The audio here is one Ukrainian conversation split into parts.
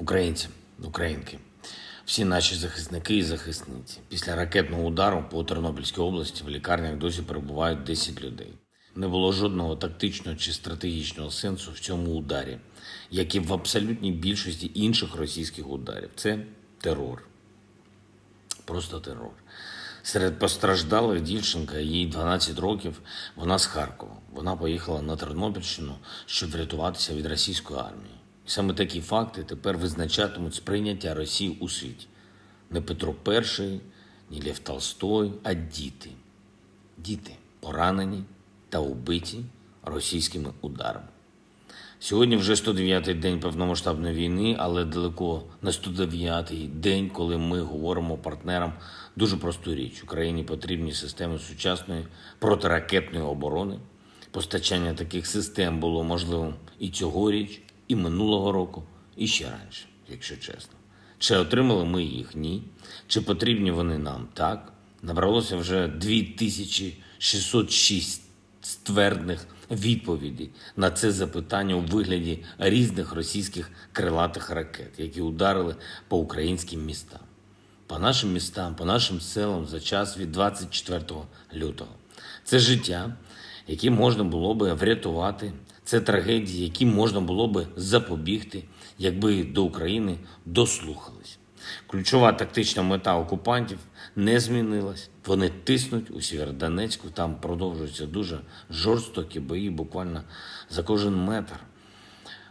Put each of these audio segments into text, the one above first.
Українці, українки, всі наші захисники і захисниці. Після ракетного удару по Тернопільській області в лікарнях досі перебувають 10 людей. Не було жодного тактичного чи стратегічного сенсу в цьому ударі, як і в абсолютній більшості інших російських ударів. Це терор. Просто терор. Серед постраждалих дівчинка, їй 12 років, вона з Харкова. Вона поїхала на Тернопільщину, щоб врятуватися від російської армії. Саме такі факти тепер визначатимуть сприйняття Росії у світі. Не Петро І, ні Лев Толстой, а діти. Діти поранені та убиті російськими ударами. Сьогодні вже 109-й день повномасштабної війни, але далеко не 109-й день, коли ми говоримо партнерам дуже просту річ: Україні потрібні системи сучасної протиракетної оборони. Постачання таких систем було можливим і цьогоріч, і минулого року, і ще раніше, якщо чесно. Чи отримали ми їх? Ні. Чи потрібні вони нам? Так. Набралося вже 2606 ствердних відповідей на це запитання у вигляді різних російських крилатих ракет, які ударили по українським містам, по нашим містам, по нашим селам за час від 24 лютого. Це життя, яке можна було би врятувати. Це трагедії, які можна було би запобігти, якби до України дослухались. Ключова тактична мета окупантів не змінилась. Вони тиснуть у Сєвєродонецьку, там продовжуються дуже жорстокі бої, буквально за кожен метр.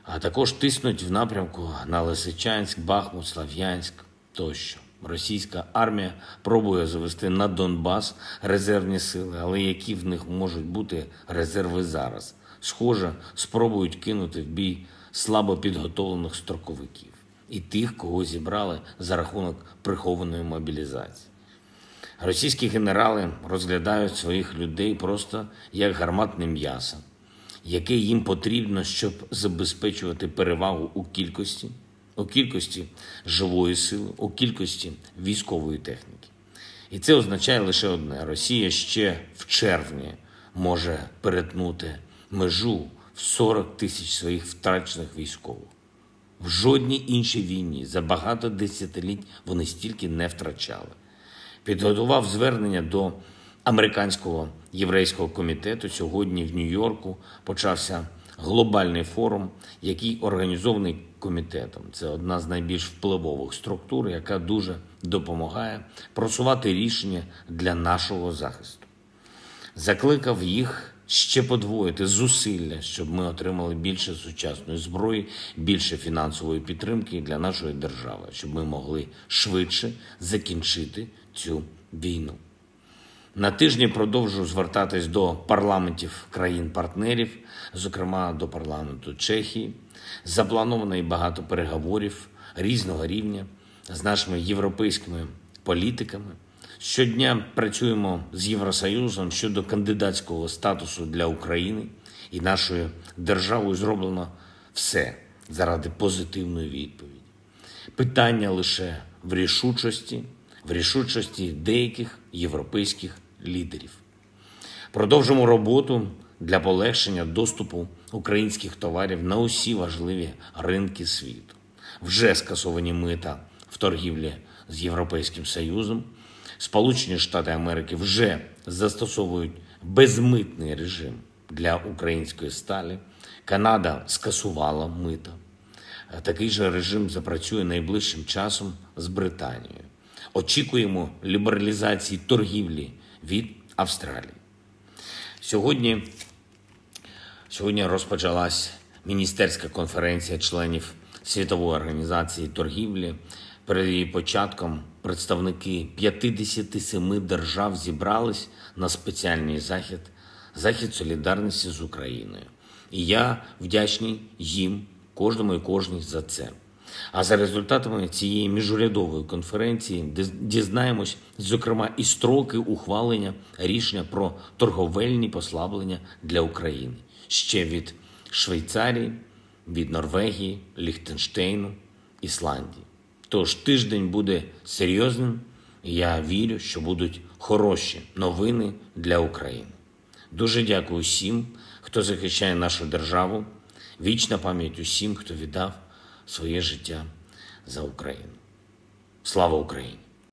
А також тиснуть в напрямку на Лисичанськ, Бахмут, Слав'янськ тощо. Російська армія пробує завести на Донбас резервні сили, але які в них можуть бути резерви зараз? Схоже, спробують кинути в бій слабо підготовлених строковиків і тих, кого зібрали за рахунок прихованої мобілізації. Російські генерали розглядають своїх людей просто як гарматне м'ясо, яке їм потрібно, щоб забезпечувати перевагу у кількості, у кількості живої сили, у кількості військової техніки. І це означає лише одне: Росія ще в червні може перетнути межу в 40 тисяч своїх втрачених військових. В жодній іншій війні за багато десятиліть вони стільки не втрачали. Підготував звернення до американського єврейського комітету. Сьогодні в Нью-Йорку почався глобальний форум, який організований комітетом. Це одна з найбільш впливових структур, яка дуже допомагає просувати рішення для нашого захисту. Закликав їх ще подвоїти зусилля, щоб ми отримали більше сучасної зброї, більше фінансової підтримки для нашої держави, щоб ми могли швидше закінчити цю війну. На тижні продовжу звертатись до парламентів країн-партнерів, зокрема до парламенту Чехії. Заплановано і багато переговорів різного рівня з нашими європейськими політиками. Щодня працюємо з Євросоюзом щодо кандидатського статусу для України і нашою державою зроблено все заради позитивної відповіді. Питання лише в рішучості, в рішучості деяких європейських лідерів. Продовжимо роботу для полегшення доступу українських товарів на усі важливі ринки світу. Вже скасовані мита в торгівлі з Європейським Союзом. Сполучені Штати Америки вже застосовують безмитний режим для української сталі. Канада скасувала мита. Такий же режим запрацює найближчим часом з Британією. Очікуємо лібералізації торгівлі від Австралії. Сьогодні, сьогодні розпочалась міністерська конференція членів Світової організації торгівлі. Перед її початком представники 57 держав зібрались на спеціальний захід, захід солідарності з Україною. І я вдячний їм, кожному і кожній за це. А за результатами цієї міжурядової конференції дізнаємось, зокрема, і строки ухвалення рішення про торговельні послаблення для України ще від Швейцарії, від Норвегії, Ліхтенштейну, Ісландії. Тож тиждень буде серйозним, і я вірю, що будуть хороші новини для України. Дуже дякую всім, хто захищає нашу державу. Вічна пам'ять усім, хто віддав своє життя за Україну. Слава Україні!